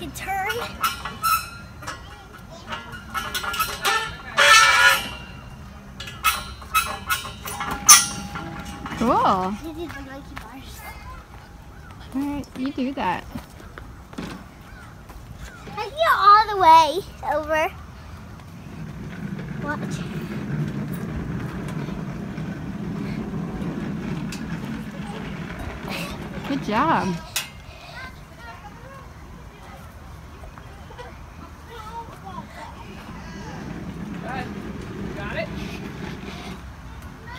can turn. Cool. This is the monkey bars. Alright, you do that. I can go all the way over. Watch. Good job.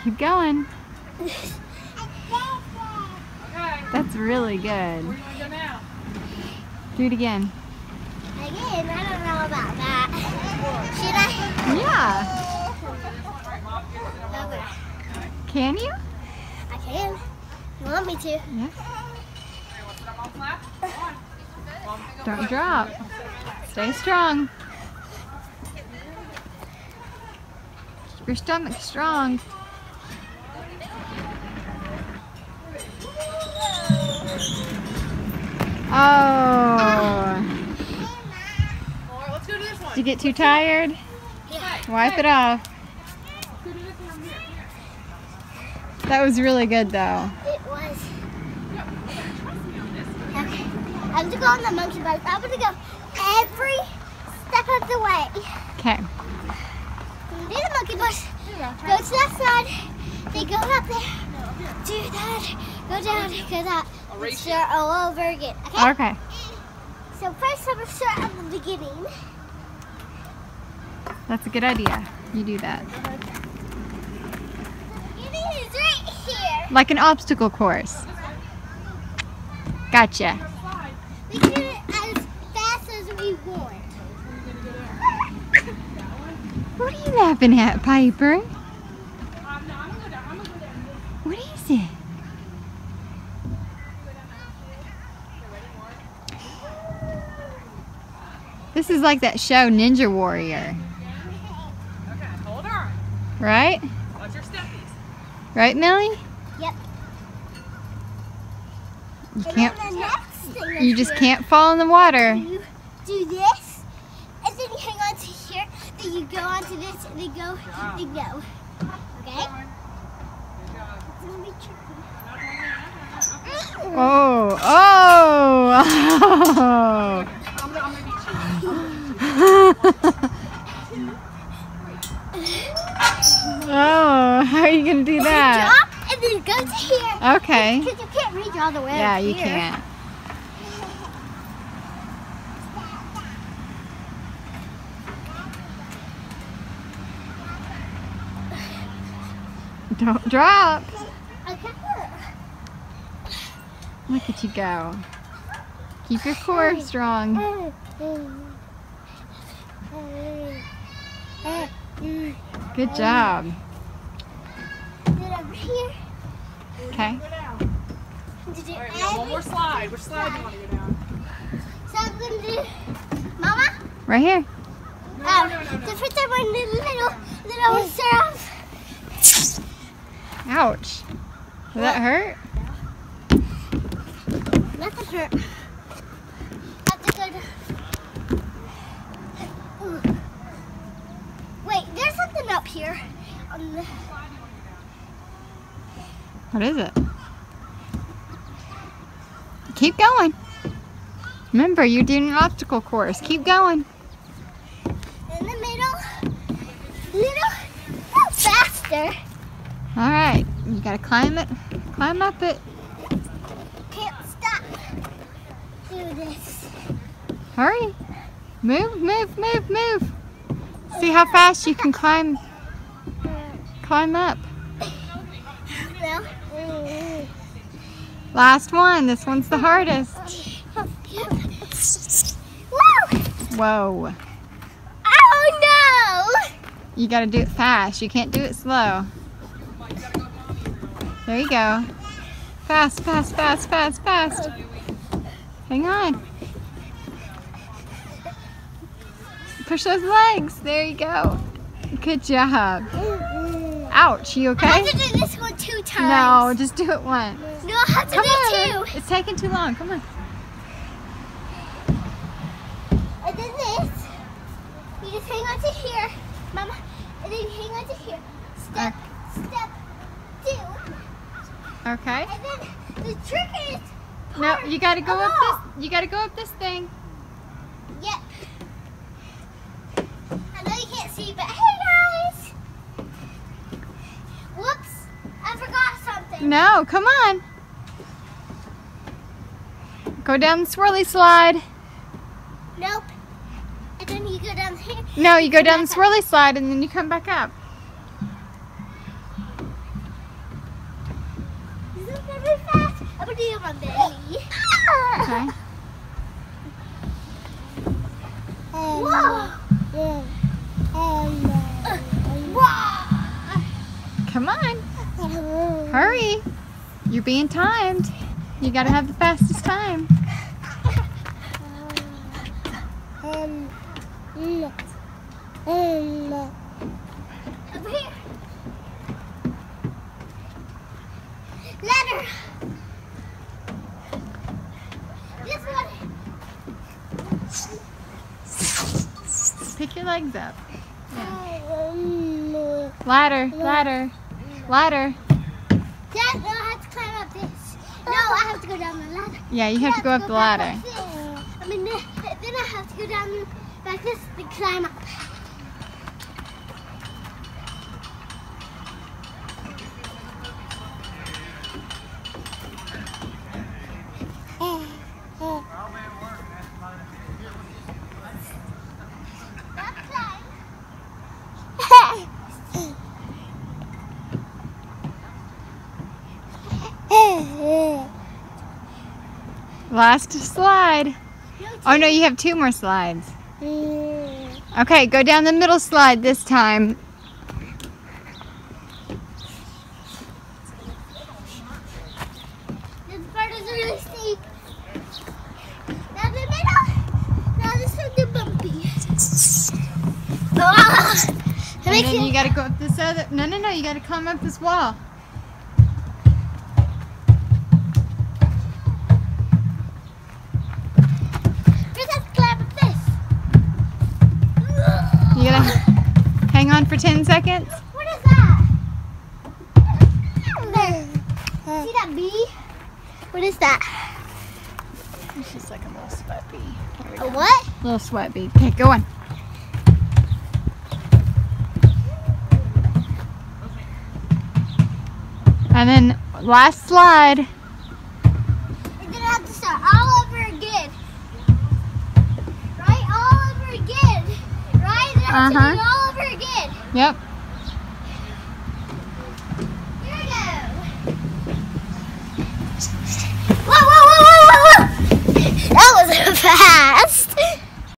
Keep going. That's really good. Do you want to go now? Do it again. Again, I don't know about that. Should I? Yeah. Okay. Can you? I can. You want me to? Yeah. Okay, want to sit up on flat? Come on. Don't drop. Stay strong. Keep your stomach strong. Oh. All right, let's go to this one. Did you get too tired? Yeah. Wipe it off. Let's go to this one here. Here. That was really good though. It was. Okay, trust me on this. Okay. I'm gonna go on the monkey bars. I'm gonna go every step of the way. Okay. Do the monkey bars. Go. Go to that side. Then go up there. Do that. Go down. Go that. I'll race Start all over again. Okay. Okay. So first I'm gonna start at the beginning. That's a good idea. You do that. The beginning is right here. Like an obstacle course. Gotcha. We do it as fast as we want. What are you laughing at, Piper? Um, no, I'm gonna go down. I'm gonna go down. What is it? This is like that show Ninja Warrior, Okay, hold on. right? Watch your steppies. Right, Milli? Yep. You And can't. the next thing You just can't fall in the water. You do this, and then you hang on to here, then you go onto this, and then go, then go. Okay? Good job. It's gonna be tricky. Oh, oh, I'm gonna, I'm gonna beat you. Oh! How are you gonna do that? Drop, and then go to here. Okay. Because you can't reach all the way Yeah, you here. can't. Don't drop. Look at you go. Keep your core strong. Good job. Then over here, Okay. Go down. to All right, we got one more slide. Which slide do you want to go down? So I'm gonna do, Mama. Right here. No, Um, no, no, no. the first time I did little, then I will start. Ouch. Did that hurt? Nothing hurt. I have to go to. Ooh. Wait, there's something up here. On the, What is it? Keep going. Remember, you're doing an obstacle course. Keep going. in the middle, little faster. All right. You gotta climb it. Climb up it. Can't stop. Do this. Hurry. Move, move, move, move. See how fast you can climb climb up. Last one. This one's the hardest. Whoa. Oh no! You gotta do it fast. You can't do it slow. There you go. Fast, fast, fast, fast, fast. Hang on. Push those legs. There you go. Good job. Ouch. You I okay? have to do this one two No, just do it once. No, I have to Come do on. two. It's taking too long. Come on. I did this. You just hang on to here, Mama, and then hang on to here. Step, step two, Okay. and then the trick is. No, you gotta go up this. You gotta go up this thing. Yep. I know you can't see, but hey guys! Whoops! I forgot something. No, come on. Go down the swirly slide. Nope. And then you go down here. No, you go down the swirly slide and then you come back up. This is very fast. I'm gonna do it on my belly. Okay. Whoa! Whoa! Come on. Hurry. You're being timed. You gotta have the fastest time. Um, um, Over here. Ladder. This one. Pick your legs up. Um, ladder, ladder, ladder. Dad, no, I have to climb up this. No, I have to go down the ladder. Yeah, you have to go up the ladder. back like this. I mean, then then I have to go down like this to climb up. That's climb. Last slide. Oh no, you have two more slides. Okay, go down the middle slide this time. This part is really steep. Now the middle. Now this is the bumpy. And then you gotta go up this other. No, no, no, you gotta climb up this wall. For 10 seconds. What is that? There. See that bee? What is that? It's just like a little sweat bee. A what? Little sweat bee. Okay, go on. And then last slide. We're gonna have to start all over again. Right? All over again. Right? Then Yep. Whoa, whoa, whoa, that was fast.